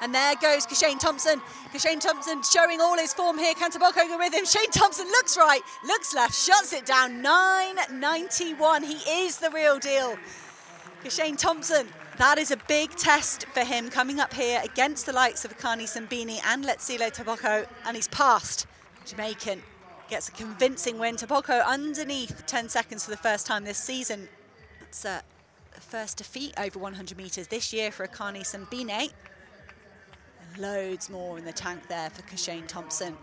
And there goes Kishane Thompson. Kishane Thompson showing all his form here. Can Tebogo go with him? Shane Thompson looks right, looks left, shuts it down. 9.91. He is the real deal. Kishane Thompson, that is a big test for him coming up here against the likes of Akani Simbine and Letsile Tebogo, and he's passed. Jamaican gets a convincing win. Tebogo underneath 10 seconds for the first time this season. That's uh, a first defeat over 100 metres this year for Akani Simbine. Loads more in the tank there for Kishane Thompson.